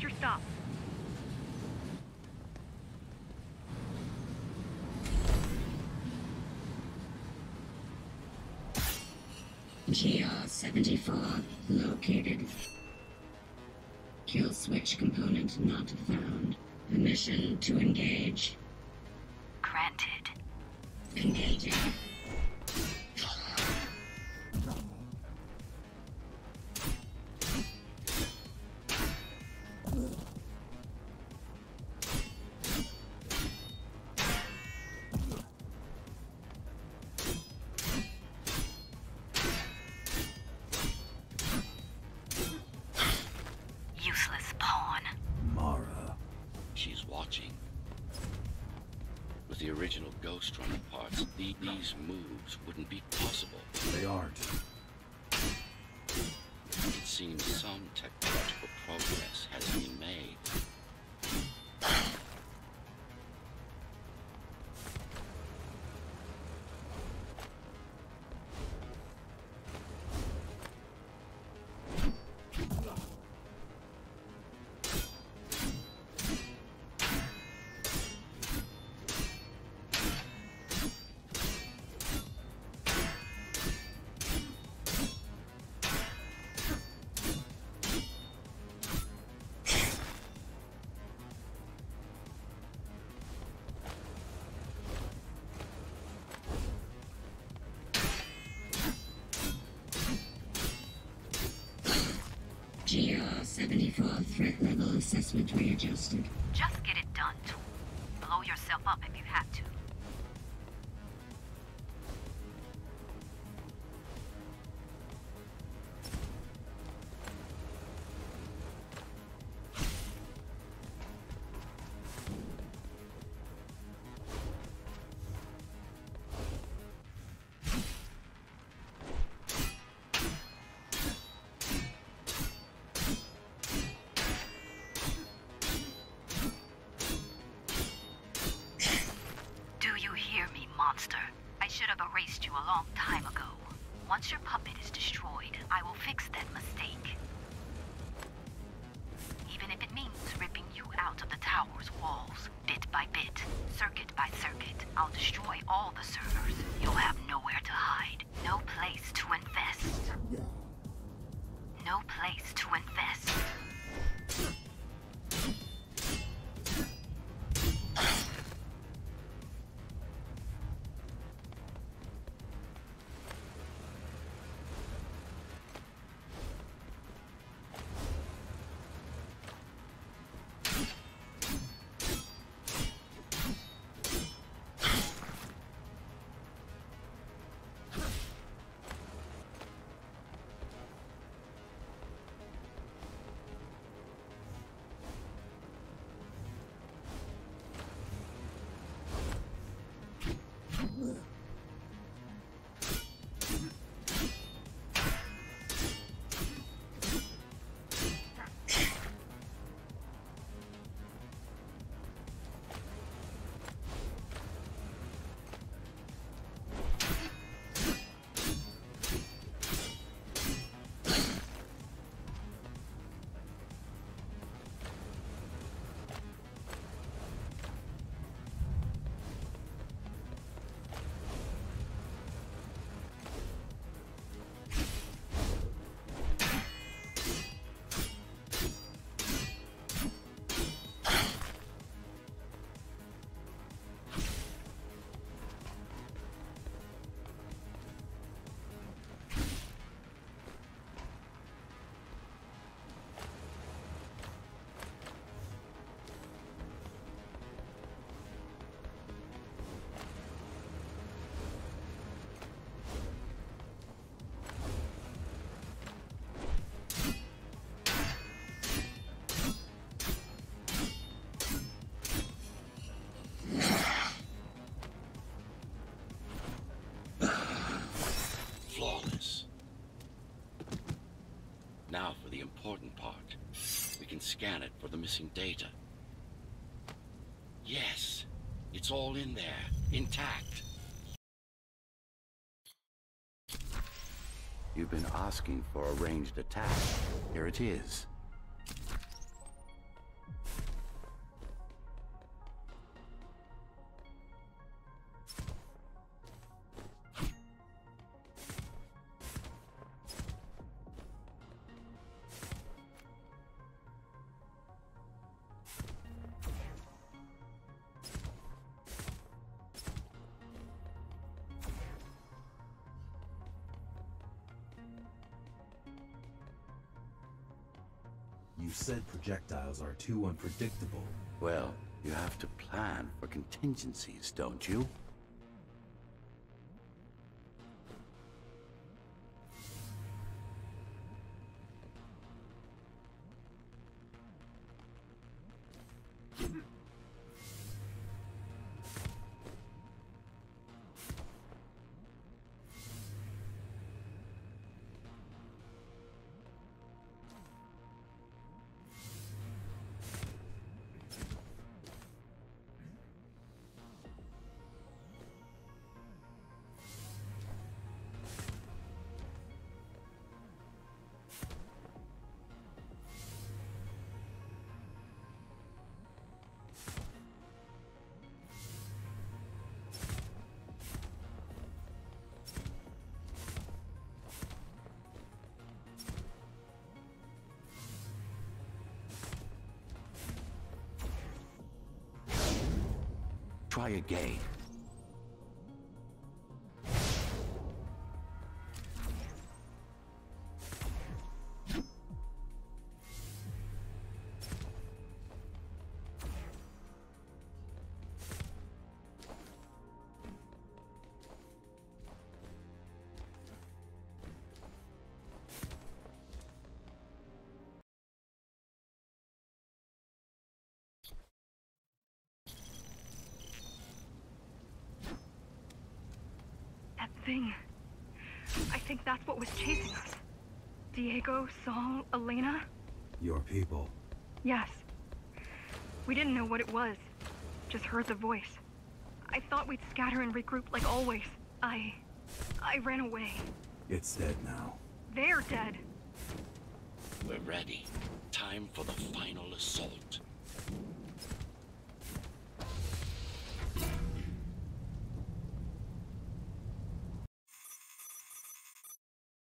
Your stop? GR-74 located. Kill switch component not found. Permission to engage. Granted. Engaging. Watching. With the original Ghostrunner parts, the, these moves wouldn't be possible. They aren't. It seems some technological progress GR-74 threat level assessment readjusted. Just get it done, Tool. Blow yourself up if you have Once your puppet is destroyed, I will fix that mistake. For the important part. We can scan it for the missing data. Yes, it's all in there, intact. You've been asking for a ranged attack. Here it is. You said projectiles are too unpredictable. Well, you have to plan for contingencies, don't you? Try again. Thing. I think that's what was chasing us. Diego, Saul, Elena? Your people. Yes. We didn't know what it was. Just heard the voice. I thought we'd scatter and regroup like always. I... I ran away. It's dead now. They're dead. We're ready. Time for the final assault.